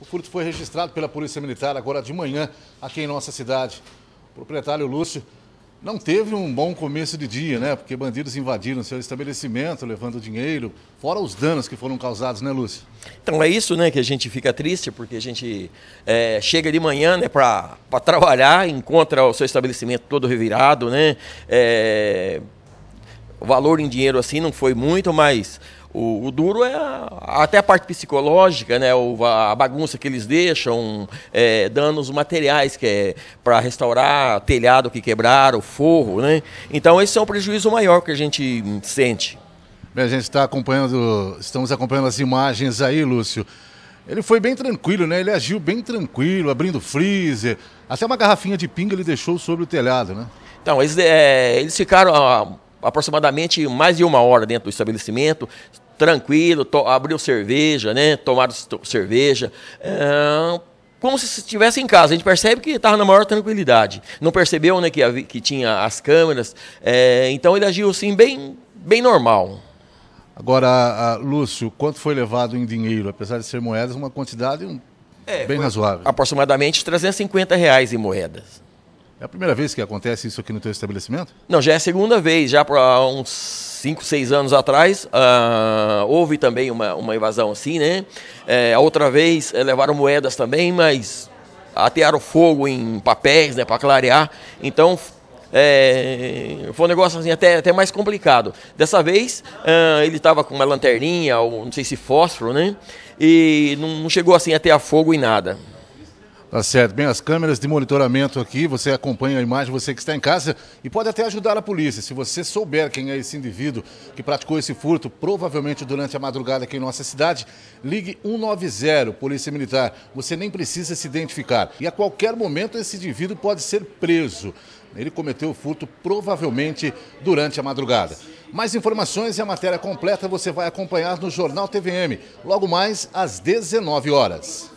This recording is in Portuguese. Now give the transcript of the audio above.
O furto foi registrado pela Polícia Militar agora de manhã aqui em nossa cidade. O proprietário Lúcio não teve um bom começo de dia, né? Porque bandidos invadiram seu estabelecimento, levando dinheiro, fora os danos que foram causados, né, Lúcio? Então é isso, né, que a gente fica triste, porque a gente é, chega de manhã, né, para trabalhar, encontra o seu estabelecimento todo revirado, né? É, o valor em dinheiro assim não foi muito, mas o, o, duro é a, até a parte psicológica, né? O, a bagunça que eles deixam, é, danos materiais que é para restaurar telhado que quebraram, forro, né? Então esse é um prejuízo maior que a gente sente. Bem, a gente está acompanhando, estamos acompanhando as imagens aí, Lúcio. Ele foi bem tranquilo, né? Ele agiu bem tranquilo, abrindo freezer. Até uma garrafinha de pinga ele deixou sobre o telhado, né? Então, eles, é, eles ficaram ah, aproximadamente mais de uma hora dentro do estabelecimento, tranquilo, abriu cerveja, né? Tomaram cerveja. É, como se estivesse em casa. A gente percebe que estava na maior tranquilidade. Não percebeu né, que, que tinha as câmeras. É, então ele agiu assim, bem, bem normal. Agora, Lúcio, quanto foi levado em dinheiro? Apesar de ser moedas, uma quantidade é, bem razoável. Aproximadamente 350 reais em moedas. É a primeira vez que acontece isso aqui no teu estabelecimento? Não, já é a segunda vez. Já para uns 5, 6 anos atrás, uh, houve também uma, uma invasão assim, né? É, a outra vez é, levaram moedas também, mas atearam fogo em papéis, né, para clarear. Então, é, foi um negócio assim, até, até mais complicado. Dessa vez, uh, ele estava com uma lanterninha, ou não sei se fósforo, né? E não chegou assim até a fogo e nada. Tá certo. Bem, as câmeras de monitoramento aqui, você acompanha a imagem, você que está em casa, e pode até ajudar a polícia. Se você souber quem é esse indivíduo que praticou esse furto, provavelmente durante a madrugada aqui em nossa cidade, ligue 190, Polícia Militar. Você nem precisa se identificar. E a qualquer momento esse indivíduo pode ser preso. Ele cometeu o furto provavelmente durante a madrugada. Mais informações e a matéria completa você vai acompanhar no Jornal TVM, logo mais às 19 horas.